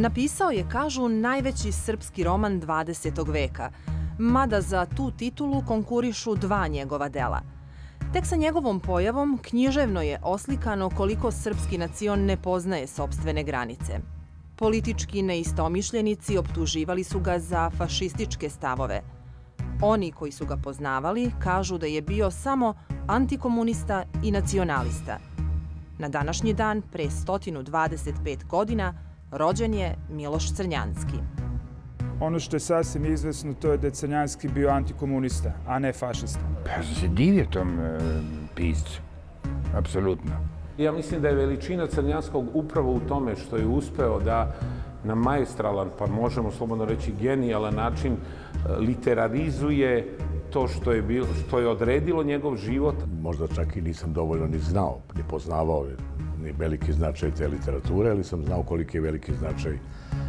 Napisao je, kažu, najveći srpski roman 20. veka, mada za tu titulu konkurišu dva njegova dela. Tek sa njegovom pojavom književno je oslikano koliko srpski nacion ne poznaje sobstvene granice. Politički neistomišljenici optuživali su ga za fašističke stavove. Oni koji su ga poznavali kažu da je bio samo antikomunista i nacionalista. Na današnji dan, pre 125 godina, rođen je Miloš Crnjanski. Ono što je sasvim izvesno, to je da je Crnjanski bio antikomunista, a ne fašista. Pa se divio tom e, piscu, apsolutno. Ja mislim da je veličina Crnjanskog upravo u tome što je uspeo da na majestralan, pa možemo slobodno reći genijalan način, e, literarizuje to što je, bilo, što je odredilo njegov život. Možda čak i nisam dovoljno ni znao, ni poznavao ni veliki značaj te literature, ali sam znao koliki je veliki značaj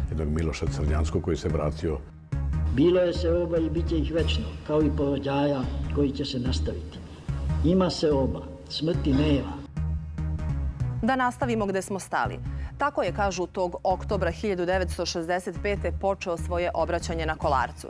jednog Miloša Crnjanskog koji se vratio. Bilo je se oba i bit će ih večno, kao i porođaja koji će se nastaviti. Ima se oba, smrti nema. Da nastavimo gde smo stali. Tako je, kažu, tog oktobra 1965. počeo svoje obraćanje na Kolarcu.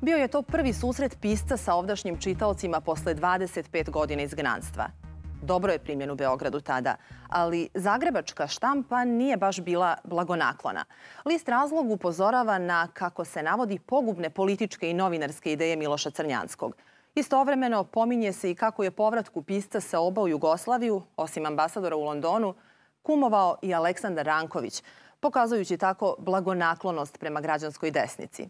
Bio je to prvi susret pisca sa ovdašnjim čitaocima posle 25 godina izgnanstva. Dobro je primjen u Beogradu tada, ali zagrebačka štampa nije baš bila blagonaklona. List razlog upozorava na, kako se navodi, pogubne političke i novinarske ideje Miloša Crnjanskog. Istovremeno pominje se i kako je povratku pisca sa oba u Jugoslaviju, osim ambasadora u Londonu, kumovao i Aleksandar Ranković, pokazujući tako blagonaklonost prema građanskoj desnici.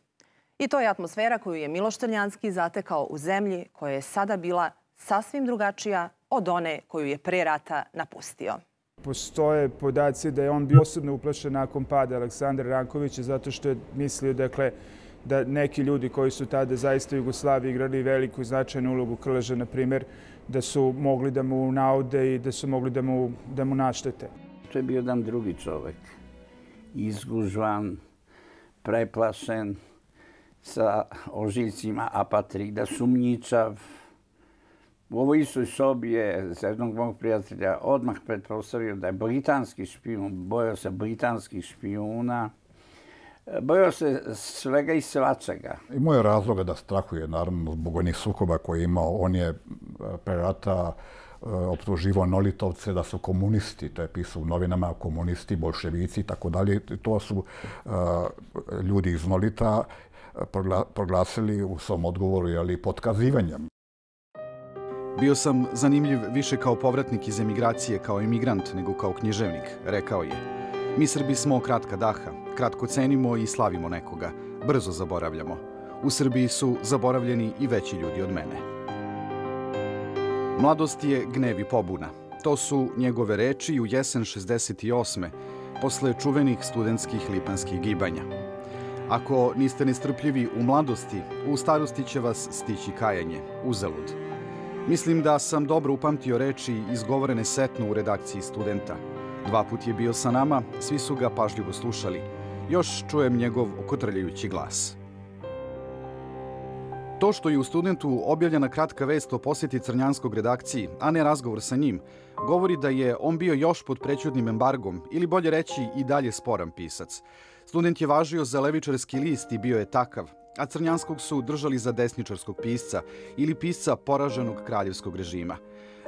I to je atmosfera koju je Miloš Crnjanski zatekao u zemlji koja je sada bila sasvim drugačija od one koju je pre rata napustio. Postoje podaci da je on bio osobno uplašen nakon pada Aleksandra Rankovića zato što je mislio dakle, da neki ljudi koji su tada zaista u Jugoslaviji igrali veliku i značajnu ulogu Krleža, na primjer, da su mogli da mu naude i da su mogli da mu, da mu naštete. To je bio jedan drugi čovek. Izgužvan, preplašen, sa ožiljcima apatrida, sumnjičav, U ovoj istoj sobi je za jednog mog prijatelja odmah pretpostavio da je britanski špijun, bojao se britanskih špijuna, bojao se svega i svačega. Imao je razloga da strahuje, naravno, zbog onih sukoba koje je imao. On je e, pre rata e, optuživo Nolitovce da su komunisti, to je pisao u novinama, komunisti, bolševici i tako dalje. To su uh, ljudi iz Nolita proglasili u svom odgovoru jeli, potkazivanjem. Bio sam zanimljiv više kao povratnik iz emigracije, kao emigrant, nego kao književnik, rekao je. Mi Srbi smo kratka daha, kratko cenimo i slavimo nekoga, brzo zaboravljamo. U Srbiji su zaboravljeni i veći ljudi od mene. Mladost je gnev i pobuna. To su njegove reči u jesen 68. posle čuvenih studentskih lipanskih gibanja. Ako niste nestrpljivi u mladosti, u starosti će vas stići kajanje, uzalud. Mislim da sam dobro upamtio reči izgovorene setno u redakciji studenta. Dva put je bio sa nama, svi su ga pažljivo slušali. Još čujem njegov okotrljajući glas. To što je u studentu objavljena kratka vest o posjeti Crnjanskog redakciji, a ne razgovor sa njim, govori da je on bio još pod prećudnim embargom, ili bolje reći i dalje sporan pisac. Student je važio za levičarski list i bio je takav, a Crnjanskog su držali za desničarskog pisca ili pisca poraženog kraljevskog režima.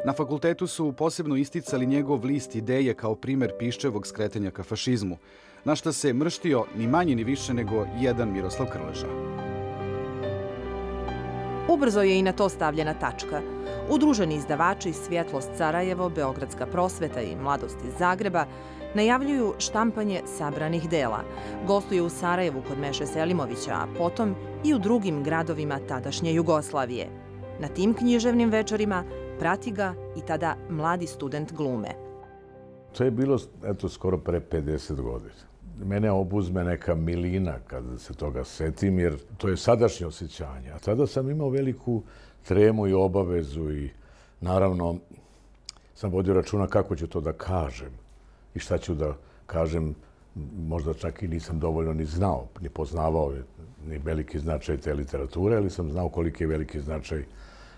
Na fakultetu su posebno isticali njegov list ideje kao primer piščevog skretanja ka fašizmu, na što se mrštio ni manje ni više nego jedan Miroslav Krleža. Ubrzo je i na to stavljena tačka. Udruženi izdavači Svjetlost Sarajevo, Beogradska prosveta i Mladost iz Zagreba najavljuju štampanje sabranih dela. Gostuje u Sarajevu kod Meše Selimovića, a potom i u drugim gradovima tadašnje Jugoslavije. Na tim književnim večerima prati ga i tada mladi student glume. To je bilo eto, skoro pre 50 godina. Mene obuzme neka milina kada se toga setim, jer to je sadašnje osjećanje. A tada sam imao veliku tremu i obavezu i naravno sam vodio računa kako ću to da kažem i šta ću da kažem, možda čak i nisam dovoljno ni znao, ni poznavao ni veliki značaj te literature, ali sam znao koliki je veliki značaj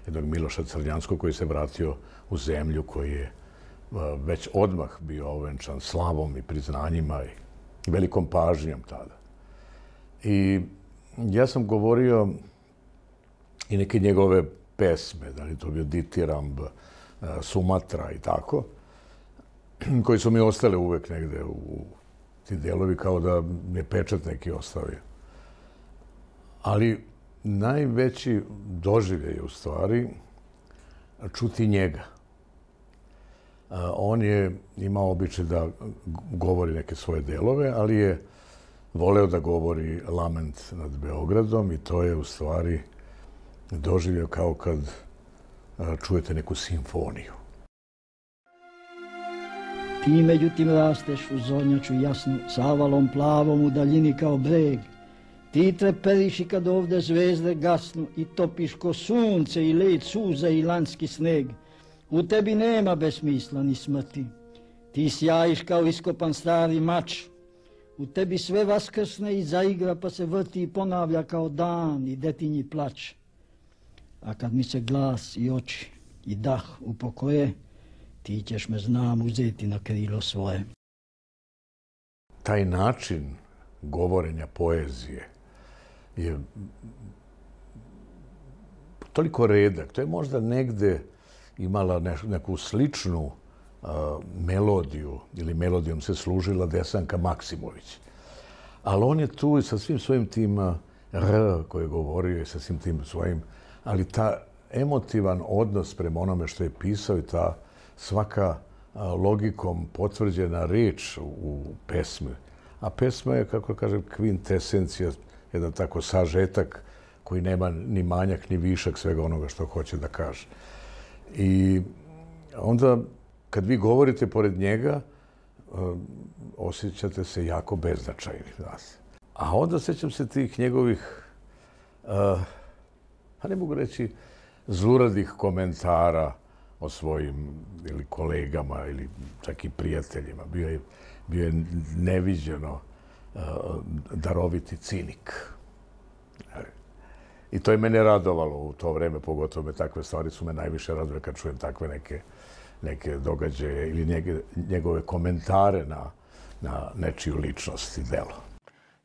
jednog Miloša Crnjanskog koji se vratio u zemlju koji je već odmah bio ovenčan slavom i priznanjima i velikom pažnjom tada. I ja sam govorio i neke njegove pesme, da li to bio Ditiramb, Sumatra i tako, koji su mi ostale uvek negde u ti delovi kao da je pečat neki ostavio. Ali najveći doživljaj je u stvari čuti njega. On je imao običaj da govori neke svoje delove, ali je voleo da govori lament nad Beogradom i to je u stvari doživio kao kad čujete neku simfoniju. Ti međutim rasteš u zornjaču jasnu, savalom avalom plavom u daljini kao breg. Ti treperiš i kad ovde zvezde gasnu i topiš ko sunce i led suza i lanski sneg. U tebi nema besmisla ni smrti. Ti sjajiš kao iskopan stari mač. U tebi sve vaskrsne i zaigra pa se vrti i ponavlja kao dan i detinji plać. A kad mi se glas i oči i dah upokoje, ti ćeš me znam uzeti na krilo svoje. Taj način govorenja poezije je toliko redak. To je možda negde imala neku sličnu uh, melodiju ili melodijom se služila Desanka Maksimović. Ali on je tu i sa svim svojim tim uh, R koje je govorio i sa svim tim svojim, ali ta emotivan odnos prema onome što je pisao i ta svaka logikom potvrđena reč u pesmi. A pesma je, kako kažem, kvintesencija, jedan tako sažetak koji nema ni manjak ni višak svega onoga što hoće da kaže. I onda, kad vi govorite pored njega, osjećate se jako beznačajni. A onda sećam se tih njegovih, a ne mogu reći, zluradih komentara, o svojim ili kolegama ili čak i prijateljima. Bio je, bio je neviđeno uh, daroviti cinik. E, I to je mene radovalo u to vreme, pogotovo me takve stvari su me najviše radove kad čujem takve neke, neke događaje ili njegove komentare na, na nečiju ličnost i delo.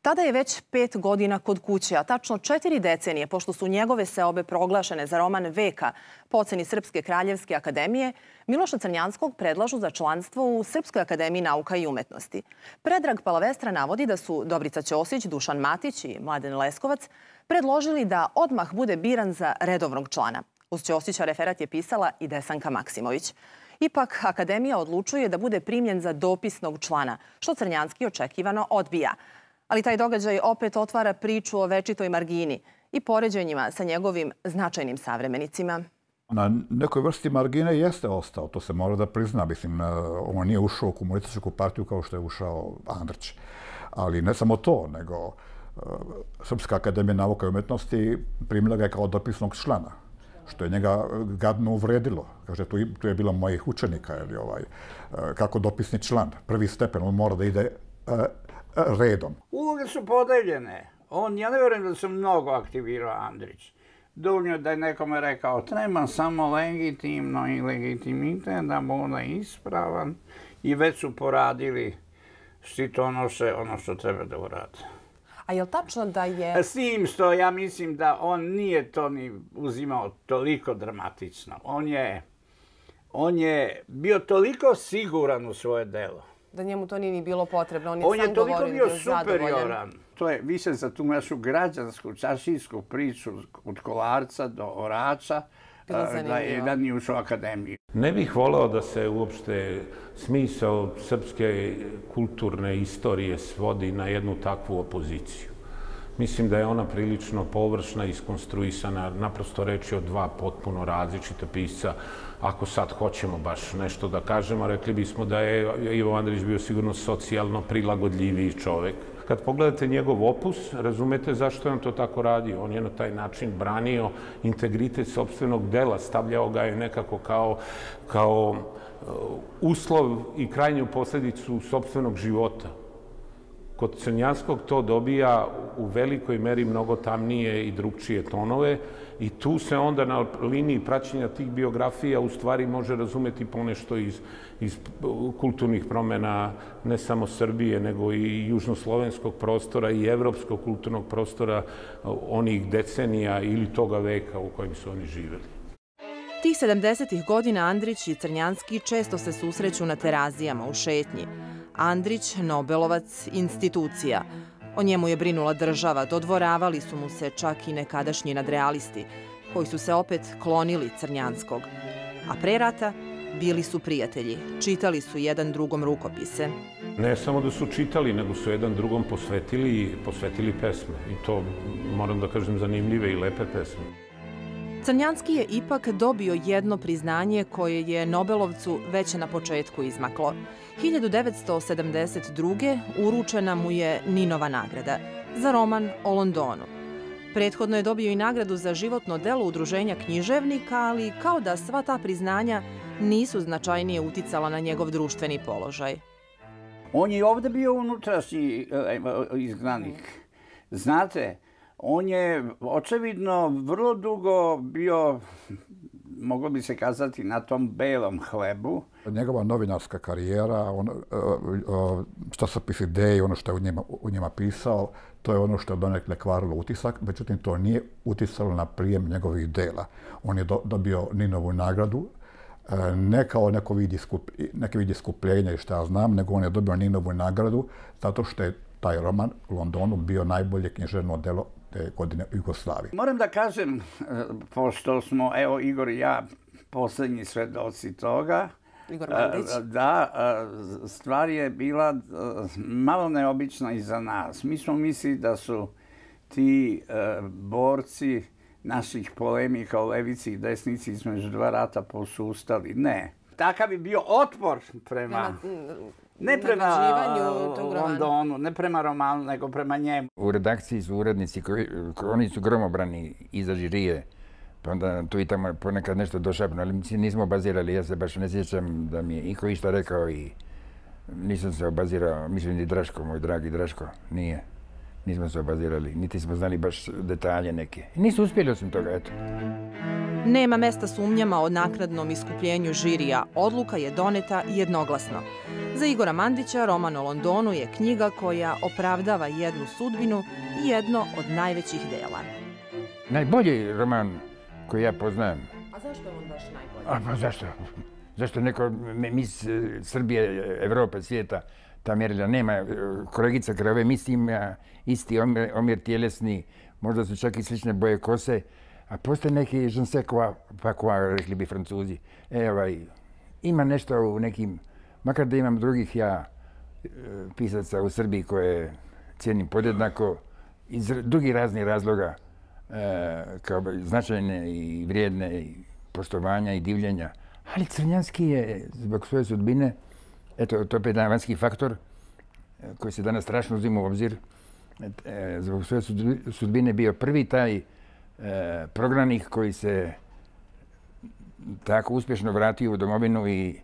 Tada je već pet godina kod kuće, a tačno četiri decenije, pošto su njegove seobe proglašene za roman veka po oceni Srpske kraljevske akademije, Miloša Crnjanskog predlažu za članstvo u Srpskoj akademiji nauka i umetnosti. Predrag Palavestra navodi da su Dobrica Ćosić, Dušan Matić i Mladen Leskovac predložili da odmah bude biran za redovnog člana. Uz Ćosića referat je pisala i Desanka Maksimović. Ipak, Akademija odlučuje da bude primljen za dopisnog člana, što Crnjanski očekivano odbija. Ali taj događaj opet otvara priču o večitoj margini i poređenjima sa njegovim značajnim savremenicima. Na nekoj vrsti margine jeste ostao, to se mora da prizna. Mislim, e, on nije ušao u komunističku partiju kao što je ušao Andrić. Ali ne samo to, nego e, Srpska akademija nauka i umetnosti primila ga kao dopisnog člana što je njega gadno uvredilo. Kaže, tu, tu je bilo mojih učenika, ili ovaj, e, kako dopisni član, prvi stepen, on mora da ide redom. Uloge su podeljene. On, ja ne vjerujem da se mnogo aktivirao Andrić. Dovoljno da je nekome rekao, treba samo legitimno i legitimite da bude ispravan i već su poradili štitonose ono što treba da urade. A je li tačno da je... S tim što ja mislim da on nije to ni uzimao toliko dramatično. On je, on je bio toliko siguran u svoje delo da njemu to nije ni bilo potrebno. On je, on je toliko bio superioran. To je više za tu našu građansku, čašijsku priču od kolarca do orača, da je da nije ušao akademiju. Ne bih volao da se uopšte smisao srpske kulturne istorije svodi na jednu takvu opoziciju. Mislim da je ona prilično površna, iskonstruisana, naprosto reći o dva potpuno različita pisca. Ako sad hoćemo baš nešto da kažemo, rekli bismo da je Ivo Andrić bio sigurno socijalno prilagodljiviji čovek. Kad pogledate njegov opus, razumete zašto je on to tako radio. On je na taj način branio integritet sobstvenog dela, stavljao ga je nekako kao, kao e, uslov i krajnju posljedicu sobstvenog života Kod Crnjanskog to dobija u velikoj meri mnogo tamnije i drugčije tonove i tu se onda na liniji praćenja tih biografija u stvari može razumeti ponešto iz, iz kulturnih promjena ne samo Srbije, nego i južnoslovenskog prostora i evropskog kulturnog prostora onih decenija ili toga veka u kojem su oni živeli. Tih 70-ih godina Andrić i Crnjanski često se susreću na terazijama u šetnji. Andrić, Nobelovac, institucija. O njemu je brinula država, dodvoravali su mu se čak i nekadašnji nadrealisti, koji su se opet klonili Crnjanskog. A pre rata bili su prijatelji, čitali su jedan drugom rukopise. Ne samo da su čitali, nego su jedan drugom posvetili, posvetili pesme. I to, moram da kažem, zanimljive i lepe pesme. Crnjanski je ipak dobio jedno priznanje koje je Nobelovcu već na početku izmaklo. 1972. uručena mu je Ninova nagrada za roman o Londonu. Prethodno je dobio i nagradu za životno delo udruženja književnika, ali kao da sva ta priznanja nisu značajnije uticala na njegov društveni položaj. On je ovde bio unutrašnji e, e, izgnanik. izgranik. Znate, on je očevidno vrlo dugo bio, moglo bi se kazati, na tom belom hlebu. Njegova novinarska karijera, on, e, e, šta se pisi ideje, ono što je u njima, u njima pisao, to je ono što je donekle kvarilo utisak, međutim to nije uticalo na prijem njegovih dela. On je do, dobio Ninovu nagradu, e, ne kao neko vidi, skup, neke vidi skupljenje i šta ja znam, nego on je dobio Ninovu nagradu zato što je taj roman u Londonu bio najbolje književno delo te godine u Jugoslaviji. Moram da kažem, e, pošto smo, evo Igor i ja, posljednji svedoci toga, Igor Mandić. E, da, e, stvar je bila malo neobična i za nas. Mi smo mislili da su ti borci naših polemika o levici i desnici između dva rata posustali. Ne. Takav bi bio otpor prema ne prema Londonu, ne prema romanu, nego prema njemu. U redakciji su urednici, oni su gromobrani iza žirije, pa onda tu i tamo ponekad nešto došapno, ali mi nismo bazirali, ja se baš ne sjećam da mi je iko išta rekao i nisam se obazirao, mislim ni Draško, moj dragi Draško, nije. Nismo se obazirali, niti smo znali baš detalje neke. Nisu uspjeli osim toga, eto. Nema mesta sumnjama o nakradnom iskupljenju žirija. Odluka je doneta jednoglasno. Za Igora Mandića roman o Londonu je knjiga koja opravdava jednu sudbinu i jedno od najvećih dela. Najbolji roman koji ja poznajem. A zašto je on baš najbolji? A pa zašto? Zašto neko, mis Srbije, Evrope, svijeta, ta mjerila nema. Kolegica Krave, mislim, isti omjer, omjer tjelesni, možda su čak i slične boje kose, a postoje neki je ne sais quoi, pa quoi, rekli bi francuzi. E, ovaj, ima nešto u nekim, makar da imam drugih ja e, pisaca u Srbiji koje cijenim podjednako, iz drugih raznih razloga, e, kao značajne i vrijedne i poštovanja i divljenja. Ali Crnjanski je zbog svoje sudbine, eto, to je jedan vanjski faktor e, koji se danas strašno uzima u obzir, e, e zbog svoje sudbine bio prvi taj e, prognanih koji se tako uspješno vratio u domovinu i e,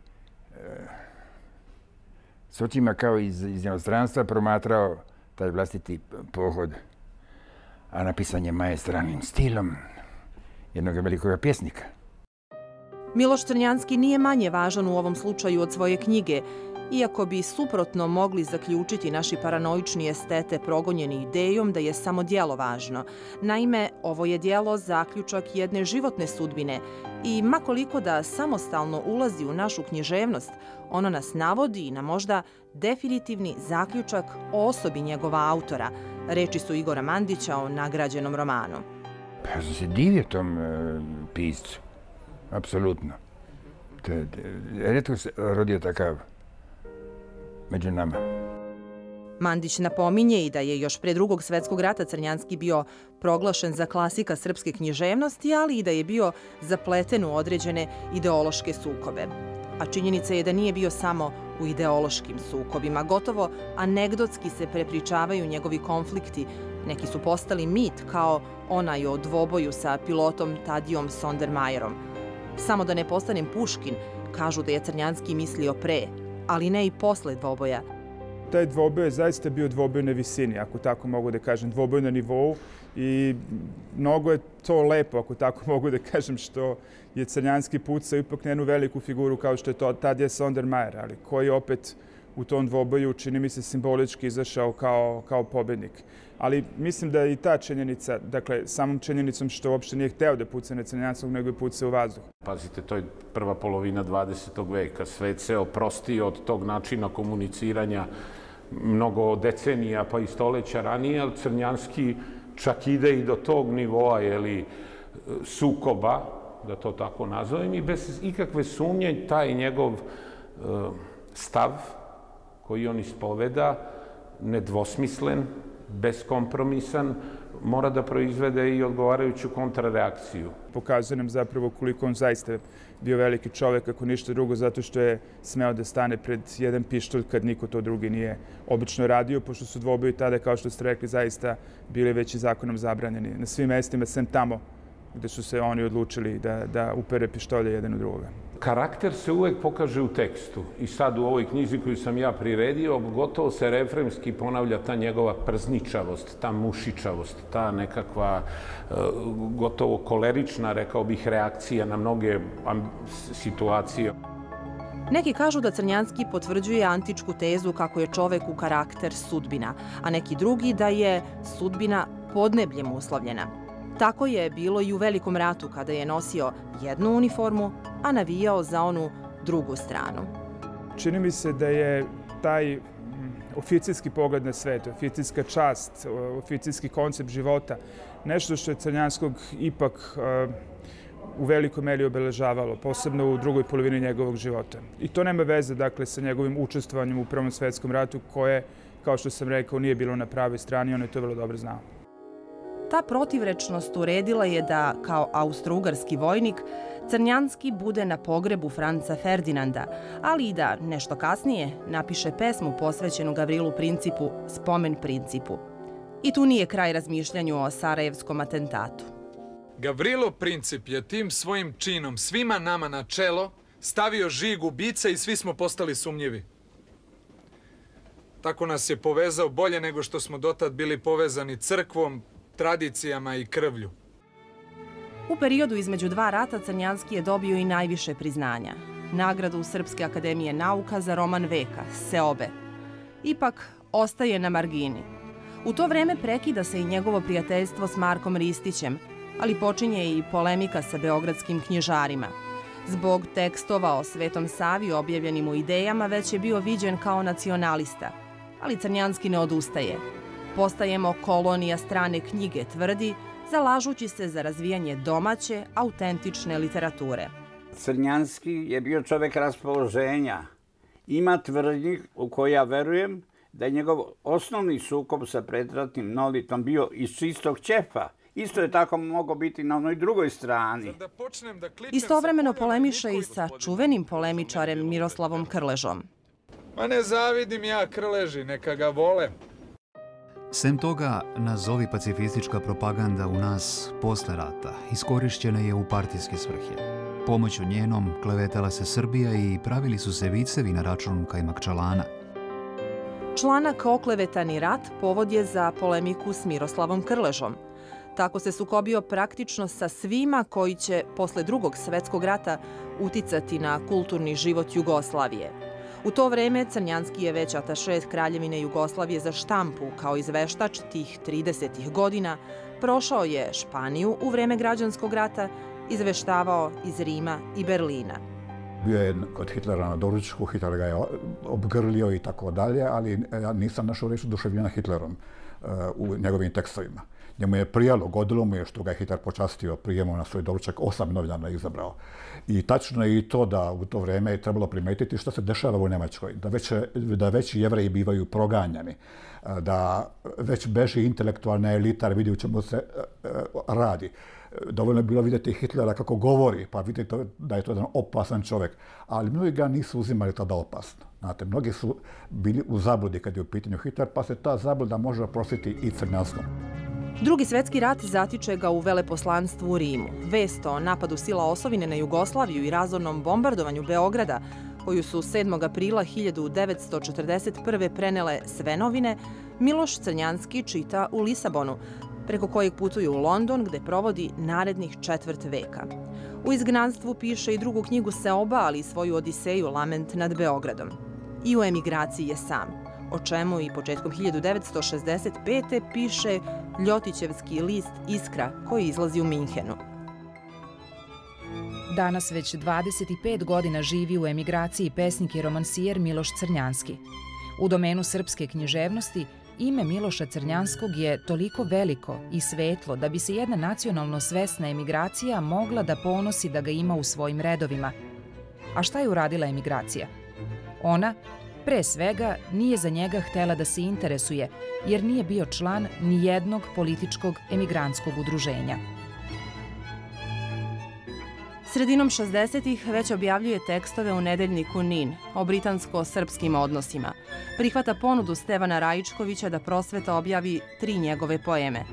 s očima kao iz, iz inostranstva promatrao taj vlastiti pohod, a napisan je majestranim stilom jednog velikog pjesnika. Miloš Crnjanski nije manje važan u ovom slučaju od svoje knjige, iako bi suprotno mogli zaključiti naši paranoični estete progonjeni idejom da je samo dijelo važno. Naime, ovo je dijelo zaključak jedne životne sudbine i makoliko da samostalno ulazi u našu književnost, ono nas navodi na možda definitivni zaključak o osobi njegova autora, reči su Igora Mandića o nagrađenom romanu. Pa ja sam se divio tom e, piscu, apsolutno. Redko e, se rodio takav među nama. Mandić napominje i da je još pre drugog svetskog rata Crnjanski bio proglašen za klasika srpske književnosti, ali i da je bio zapleten u određene ideološke sukobe. A činjenica je da nije bio samo u ideološkim sukobima. Gotovo anegdotski se prepričavaju njegovi konflikti. Neki su postali mit kao onaj o dvoboju sa pilotom Tadijom Sondermajerom. Samo da ne postanem Puškin, kažu da je Crnjanski mislio pre, ali ne i posle dvoboja. taj dvoboj je zaista bio dvoboj na visini, ako tako mogu da kažem, dvoboj na nivou i mnogo je to lepo, ako tako mogu da kažem, što je Crnjanski pucao ipak na jednu veliku figuru kao što je to Tadija Sondermajer, ali koji opet u tom dvoboju čini mi se simbolički izašao kao, kao pobednik. Ali mislim da i ta činjenica, dakle, samom činjenicom što uopšte nije hteo da puca na Crnjanskog, nego je puca u vazduh. Pazite, to je prva polovina 20. veka. Svet se oprostio od tog načina komuniciranja mnogo decenija pa i stoleća ranije, ali Crnjanski čak ide i do tog nivoa, jeli, sukoba, da to tako nazovem, i bez ikakve sumnje taj njegov e, stav koji on ispoveda, nedvosmislen, beskompromisan, mora da proizvede i odgovarajuću kontrareakciju. Pokazuje nam zapravo koliko on zaista bio veliki čovek, ako ništa drugo, zato što je smeo da stane pred jedan pištolj kad niko to drugi nije obično radio, pošto su dvoboji tada, kao što ste rekli, zaista bili već i zakonom zabranjeni na svim mestima, sem tamo gde su se oni odlučili da, da upere pištolje jedan u drugoga. Karakter se uvek pokaže u tekstu i sad u ovoj knjizi koju sam ja priredio, gotovo se refremski ponavlja ta njegova przničavost, ta mušičavost, ta nekakva e, gotovo kolerična, rekao bih, reakcija na mnoge situacije. Neki kažu da Crnjanski potvrđuje antičku tezu kako je čovek u karakter sudbina, a neki drugi da je sudbina podnebljem uslovljena. Tako je bilo i u Velikom ratu kada je nosio jednu uniformu, a navijao za onu drugu stranu. Čini mi se da je taj oficijski pogled na svet, oficijska čast, oficijski koncept života, nešto što je Crnjanskog ipak e, u velikoj meri obeležavalo, posebno u drugoj polovini njegovog života. I to nema veze dakle, sa njegovim učestvovanjem u Prvom svetskom ratu, koje, kao što sam rekao, nije bilo na pravoj strani, on je to vrlo dobro znao. Ta protivrečnost uredila je da, kao austrougarski vojnik, Crnjanski bude na pogrebu Franca Ferdinanda, ali i da, nešto kasnije, napiše pesmu posvećenu Gavrilu Principu, Spomen Principu. I tu nije kraj razmišljanju o Sarajevskom atentatu. Gavrilo Princip je tim svojim činom svima nama na čelo stavio žig ubica i svi smo postali sumnjivi. Tako nas je povezao bolje nego što smo dotad bili povezani crkvom, tradicijama i krvlju. U periodu između dva rata Crnjanski je dobio i najviše priznanja. Nagradu Srpske akademije nauka za roman veka, Seobe. Ipak, ostaje na margini. U to vreme prekida se i njegovo prijateljstvo s Markom Ristićem, ali počinje i polemika sa beogradskim knjižarima. Zbog tekstova o Svetom Savi objavljenim u idejama već je bio viđen kao nacionalista, ali Crnjanski ne odustaje postajemo kolonija strane knjige, tvrdi, zalažući se za razvijanje domaće, autentične literature. Crnjanski je bio čovek raspoloženja. Ima tvrdnji u koji ja verujem da je njegov osnovni sukob sa predratnim nolitom bio iz čistog ćefa. Isto je tako mogo biti na onoj drugoj strani. Istovremeno polemiša i sa čuvenim polemičarem Miroslavom Krležom. Ma ne zavidim ja Krleži, neka ga vole. Sem toga, nazovi pacifistička propaganda u nas posle rata iskorišćena je u partijske svrhe. Pomoću njenom klevetala se Srbija i pravili su se vicevi na račun Kajmakčalana. Članak Oklevetani rat povod je za polemiku s Miroslavom Krležom. Tako se sukobio praktično sa svima koji će posle drugog svetskog rata uticati na kulturni život Jugoslavije – U to vreme Crnjanski je već atašet Kraljevine Jugoslavije za štampu kao izveštač tih 30. godina, prošao je Španiju u vreme građanskog rata, izveštavao iz Rima i Berlina. Bio je kod Hitlera na doručku, Hitler ga je obgrlio i tako dalje, ali e, ja nisam našao reći duševljena Hitlerom uh, u njegovim tekstovima. Njemu je prijalo, godilo mu je što ga je Hitler počastio prijemom na svoj doručak, osam novinara izabrao. I tačno je i to da u to vrijeme je trebalo primetiti što se dešava u Nemačkoj, da već, da već jevreji bivaju proganjani, da već beži intelektualna elita, vidi u čemu se e, e, radi. Dovoljno je bilo vidjeti Hitlera kako govori, pa vidite da je to jedan opasan čovjek. Ali mnogi ga nisu uzimali tada opasno. Znate, mnogi su bili u zabludi kad je u pitanju Hitler, pa se ta zabluda može oprostiti i crnjanskom. Drugi svetski rat zatiče ga u veleposlanstvu u Rimu. Vest o napadu sila Osovine na Jugoslaviju i razornom bombardovanju Beograda koju su 7. aprila 1941. prenele sve novine, Miloš Crnjanski čita u Lisabonu, preko kojeg putuju u London gde provodi narednih četvrt veka. U izgnanstvu piše i drugu knjigu Seoba, ali i svoju Odiseju Lament nad Beogradom. I u emigraciji je sam, o čemu i početkom 1965. piše Ljotićevski list Iskra koji izlazi u Minhenu. Danas već 25 godina živi u emigraciji pesnik i romansijer Miloš Crnjanski. U domenu srpske književnosti ime Miloša Crnjanskog je toliko veliko i svetlo da bi se jedna nacionalno svesna emigracija mogla da ponosi da ga ima u svojim redovima. A šta je uradila emigracija? Ona, pre svega, nije za njega htela da se interesuje, jer nije bio član ni jednog političkog emigrantskog udruženja. Sredinom 60-ih već objavljuje tekstove u nedeljniku NIN o britansko-srpskim odnosima. Prihvata ponudu Stevana Rajičkovića da prosveta objavi tri njegove poeme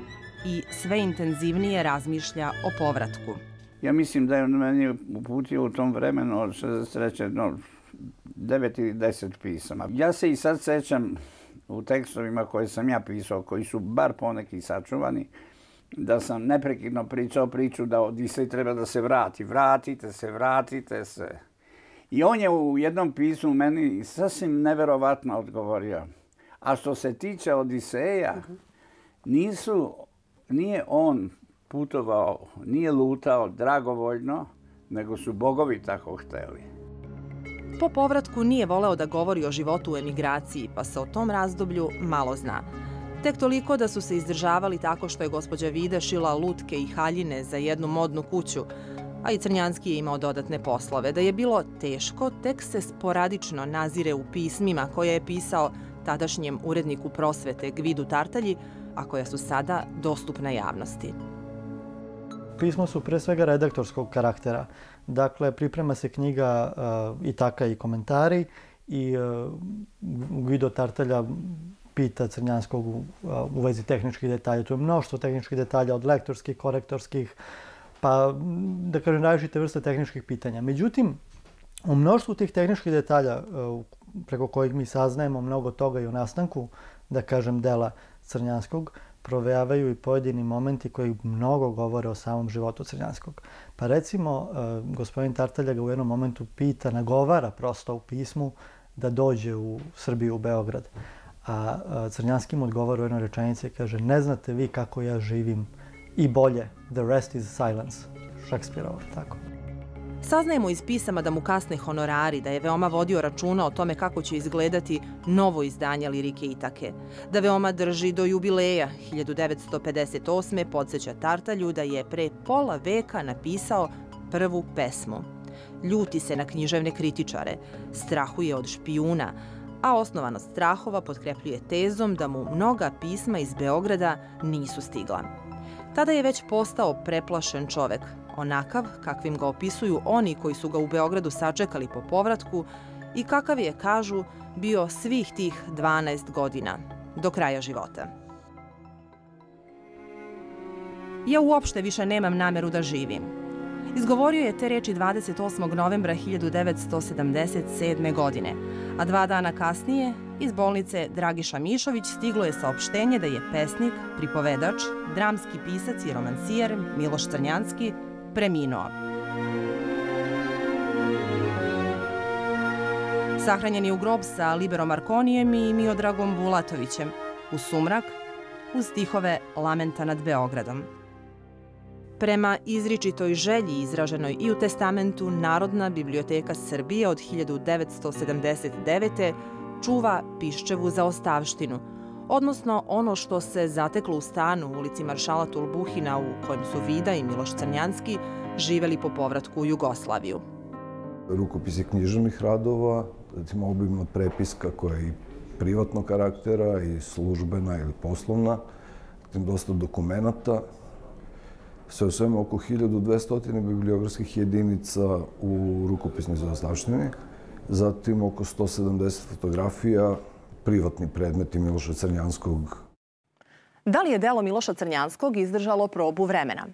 i sve intenzivnije razmišlja o povratku. Ja mislim da je on meni uputio u tom vremenu od 63. No, 9 ili 10 pisama. Ja se i sad sećam u tekstovima koje sam ja pisao, koji su bar poneki sačuvani, da sam neprekidno pričao priču da Odisej treba da se vrati. Vratite se, vratite se. I on je u jednom pismu meni sasvim neverovatno odgovorio. A što se tiče Odiseja, nisu, nije on putovao, nije lutao dragovoljno, nego su bogovi tako hteli. Po povratku nije voleo da govori o životu u emigraciji, pa se o tom razdoblju malo zna. Tek toliko da su se izdržavali tako što je gospođa Vida šila lutke i haljine za jednu modnu kuću, a i Crnjanski je imao dodatne poslove. Da je bilo teško, tek se sporadično nazire u pismima koje je pisao tadašnjem uredniku prosvete Gvidu Tartalji, a koja su sada dostupna javnosti. Pismo su pre svega redaktorskog karaktera. Dakle, priprema se knjiga uh, i taka i komentari i uh, Guido Tartalja pita Crnjanskog u, eh, u vezi tehničkih detalja. Tu je mnoštvo tehničkih detalja od lektorskih, korektorskih, pa mm, da kažem različite vrste tehničkih pitanja. Međutim, u mnoštvu tih tehničkih detalja uh, preko kojih mi saznajemo mnogo toga i o nastanku, da kažem, dela Crnjanskog, provejavaju i pojedini momenti koji mnogo govore o samom životu Crnjanskog. Pa recimo, e, gospodin Tartalja ga u jednom momentu pita, nagovara prosto u pismu da dođe u Srbiju, u Beograd. A e, Crnjanski mu odgovara u jednoj rečenici i kaže ne znate vi kako ja živim i bolje, the rest is silence. Šekspirovo, tako. Saznajemo iz pisama da mu kasne honorari, da je veoma vodio računa o tome kako će izgledati novo izdanje Lirike Itake, da veoma drži do jubileja 1958. podsjeća Tartalju da je pre pola veka napisao prvu pesmu. Ljuti se na književne kritičare, strahuje od špijuna, a osnovanost strahova potkrepljuje tezom da mu mnoga pisma iz Beograda nisu stigla. Tada je već postao preplašen čovek, onakav kakvim ga opisuju oni koji su ga u Beogradu sačekali po povratku i kakav je, kažu, bio svih tih 12 godina, do kraja života. Ja uopšte više nemam nameru da živim. Izgovorio je te reči 28. novembra 1977. godine, a dva dana kasnije iz bolnice Dragiša Mišović stiglo je saopštenje da je pesnik, pripovedač, dramski pisac i romancijer Miloš Crnjanski preminuo. Sahranjen je u grob sa Liberom Markonijem i Miodragom Bulatovićem, u sumrak, uz stihove Lamenta nad Beogradom. Prema izričitoj želji izraženoj i u testamentu Narodna biblioteka Srbije od 1979. čuva piščevu za ostavštinu, odnosno ono što se zateklo u stanu u ulici Maršala Tulbuhina u kojem su Vida i Miloš Crnjanski živeli po povratku u Jugoslaviju. Rukopisi književnih radova, recimo obimna prepiska koja je i privatnog karaktera i službena ili poslovna, zatim dosta dokumenta, sve u svemu oko 1200 bibliografskih jedinica u rukopisnoj zaostavštini, zatim oko 170 fotografija, privatni predmeti Miloša Crnjanskog. Da li je delo Miloša Crnjanskog izdržalo probu vremena?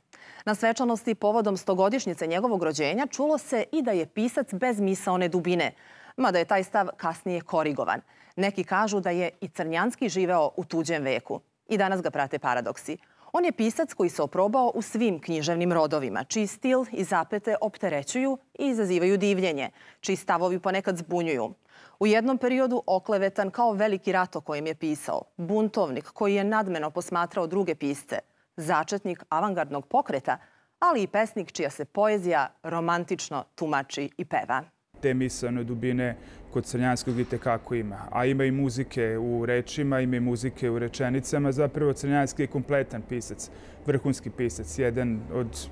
Na svečanosti povodom stogodišnjice njegovog rođenja čulo se i da je pisac bez misaone dubine. mada je taj stav kasnije korigovan. Neki kažu da je i Crnjanski živeo u tuđem veku. I danas ga prate paradoksi. On je pisac koji se oprobao u svim književnim rodovima, čiji stil i zapete opterećuju i izazivaju divljenje, čiji stavovi ponekad zbunjuju. U jednom periodu oklevetan kao veliki rat o kojem je pisao, buntovnik koji je nadmeno posmatrao druge pisce, začetnik avangardnog pokreta, ali i pesnik čija se poezija romantično tumači i peva. Te misalne dubine kod Crnjanskog i tekako ima. A ima i muzike u rečima, ima i muzike u rečenicama. Zapravo Crnjanski je kompletan pisac, vrhunski pisac, jedan od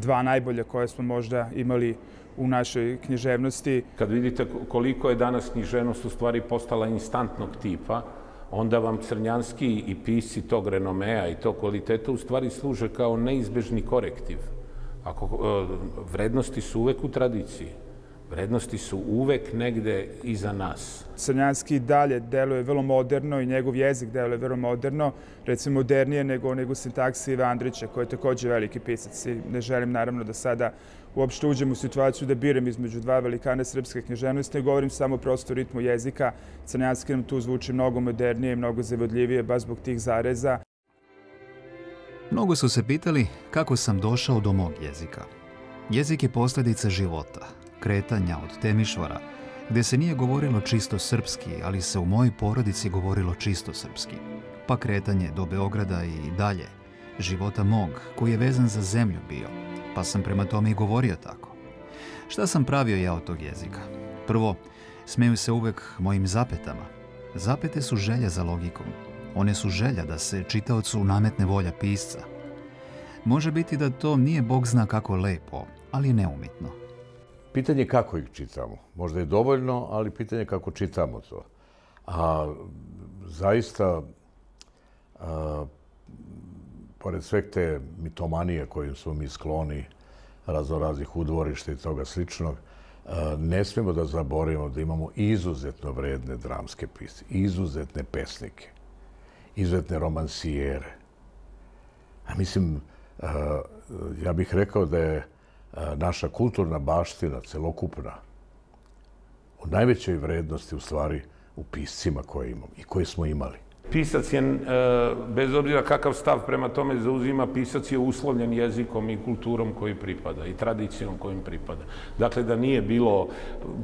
dva najbolja koje smo možda imali u našoj književnosti. Kad vidite koliko je danas književnost u stvari postala instantnog tipa, onda vam crnjanski i pisi tog renomea i tog kvaliteta u stvari služe kao neizbežni korektiv. Ako, e, vrednosti su uvek u tradiciji. Vrednosti su uvek negde iza nas. Crnjanski dalje deluje vrlo moderno i njegov jezik deluje vrlo moderno, recimo modernije nego, nego sintaksi Iva Andrića, koji je također veliki pisac. I ne želim naravno da sada uopšte uđem u situaciju da biram između dva velikane srpske književnosti. Ne govorim samo prosto ritmu jezika. Crnjanski nam tu zvuči mnogo modernije i mnogo zavodljivije, baš zbog tih zareza. Mnogo su se pitali kako sam došao do mog jezika. Jezik je posljedica života, kretanja od Temišvara, gdje se nije govorilo čisto srpski, ali se u mojoj porodici govorilo čisto srpski. Pa kretanje do Beograda i dalje, života mog, koji je vezan za zemlju bio, pa sam prema tome i govorio tako. Šta sam pravio ja od tog jezika? Prvo, smeju se uvek mojim zapetama. Zapete su želja za logikom. One su želja da se čitaocu nametne volja pisca. Može biti da to nije Bog zna kako lepo, ali neumitno. Pitanje je kako ih čitamo. Možda je dovoljno, ali pitanje je kako čitamo to. A zaista, a, pored sveg te mitomanije kojim smo mi skloni, raznoraznih udvorišta i toga sličnog, ne smijemo da zaboravimo da imamo izuzetno vredne dramske pise, izuzetne pesnike, izuzetne romansijere. A mislim, ja bih rekao da je E, naša kulturna baština, celokupna, u najvećoj vrednosti u stvari u piscima koje imamo i koje smo imali. Pisac je, e, bez obzira kakav stav prema tome zauzima, pisac je uslovljen jezikom i kulturom koji pripada i tradicijom kojim pripada. Dakle, da nije bilo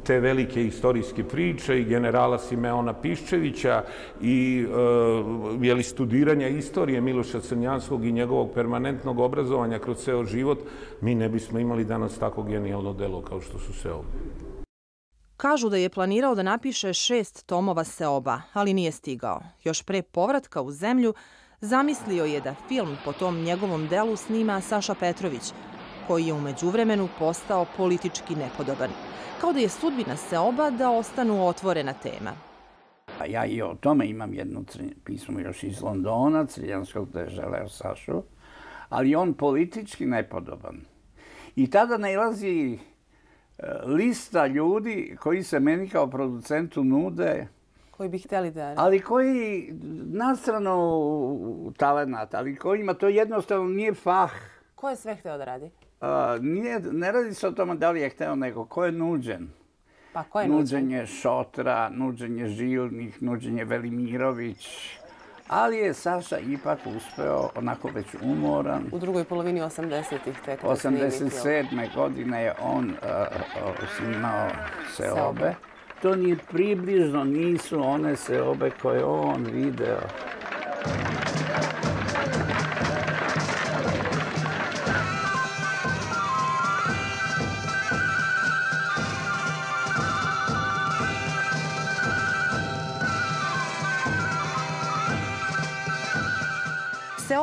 te velike istorijske priče i generala Simeona Piščevića i e, jeli, studiranja istorije Miloša Crnjanskog i njegovog permanentnog obrazovanja kroz ceo život, mi ne bismo imali danas tako genijalno delo kao što su se ovdje. Kažu da je planirao da napiše šest tomova seoba, ali nije stigao. Još pre povratka u zemlju, zamislio je da film po tom njegovom delu snima Saša Petrović, koji je umeđu vremenu postao politički nepodoban. Kao da je sudbina seoba da ostanu otvorena tema. Pa ja i o tome imam jedno pismo još iz Londona, Crljanskog da je želeo Sašu, ali on politički nepodoban. I tada nalazi lista ljudi koji se meni kao producentu nude. Koji bi htjeli da Ali koji nastrano talent, ali koji ima to jednostavno nije fah. Ko je sve hteo da radi? nije, ne radi se o tome da li je hteo nego ko je nuđen. Pa ko je nuđen? Nuđen je Šotra, nuđen je Žilnih, nuđen je Velimirović. Ali je Saša ipak uspeo, onako već umoran. U drugoj polovini 80-ih tek. 87. godine je on uh, uh, snimao seobe. To ni približno nisu one seobe koje on video.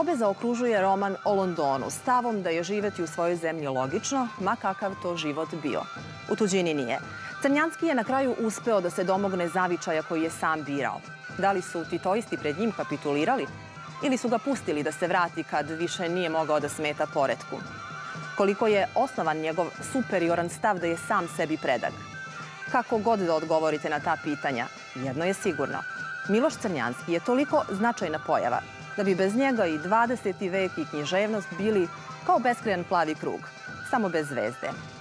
Seobe zaokružuje roman o Londonu, stavom da je živeti u svojoj zemlji logično, ma kakav to život bio. U tuđini nije. Crnjanski je na kraju uspeo da se domogne zavičaja koji je sam birao. Da li su titoisti pred njim kapitulirali? Ili su ga pustili da se vrati kad više nije mogao da smeta poredku? Koliko je osnovan njegov superioran stav da je sam sebi predak? Kako god da odgovorite na ta pitanja, jedno je sigurno. Miloš Crnjanski je toliko značajna pojava da bi bez njega i 20. vek i književnost bili kao beskrijan plavi krug, samo bez zvezde.